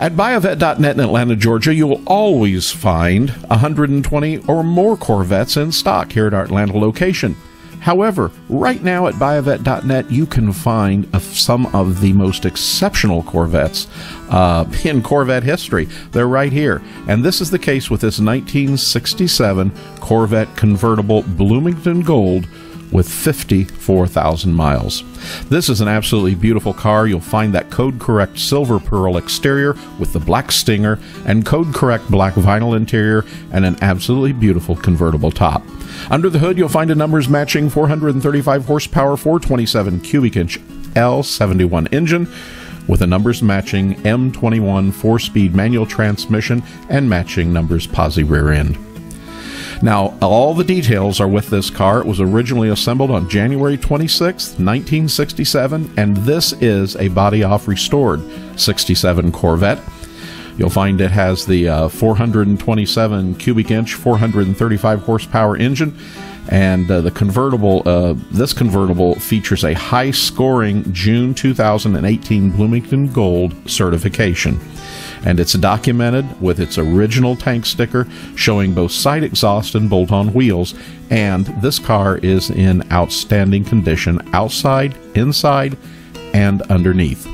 At buyavette.net in Atlanta, Georgia, you will always find 120 or more Corvettes in stock here at our Atlanta location. However, right now at buyavette.net, you can find some of the most exceptional Corvettes uh, in Corvette history. They're right here. And this is the case with this 1967 Corvette convertible Bloomington Gold with 54,000 miles. This is an absolutely beautiful car. You'll find that code correct silver pearl exterior with the black stinger and code correct black vinyl interior and an absolutely beautiful convertible top. Under the hood, you'll find a numbers matching 435 horsepower, 427 cubic inch L71 engine with a numbers matching M21 four speed manual transmission and matching numbers posi rear end. Now, all the details are with this car. It was originally assembled on January 26, 1967, and this is a body off restored 67 Corvette. You'll find it has the uh, 427 cubic inch, 435 horsepower engine, and uh, the convertible. Uh, this convertible features a high scoring June 2018 Bloomington Gold certification and it's documented with its original tank sticker showing both side exhaust and bolt on wheels. And this car is in outstanding condition outside, inside, and underneath.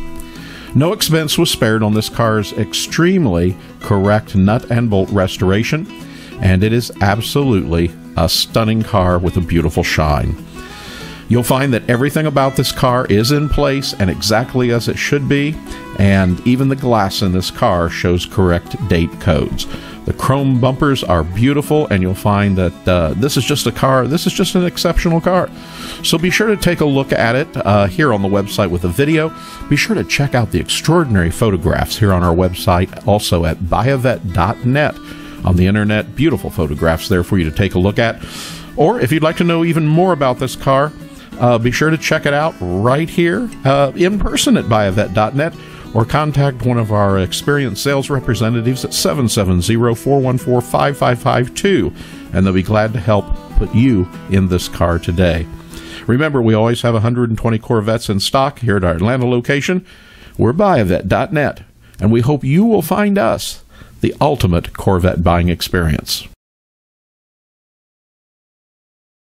No expense was spared on this car's extremely correct nut and bolt restoration, and it is absolutely a stunning car with a beautiful shine. You'll find that everything about this car is in place and exactly as it should be, and even the glass in this car shows correct date codes. The chrome bumpers are beautiful, and you'll find that uh, this is just a car, this is just an exceptional car. So be sure to take a look at it uh, here on the website with a video. Be sure to check out the extraordinary photographs here on our website, also at buyavette.net on the internet. Beautiful photographs there for you to take a look at. Or if you'd like to know even more about this car, uh, be sure to check it out right here uh, in person at buyavette.net or contact one of our experienced sales representatives at 770 414 5552, and they'll be glad to help put you in this car today. Remember, we always have 120 Corvettes in stock here at our Atlanta location. We're buyavette.net, and we hope you will find us the ultimate Corvette buying experience.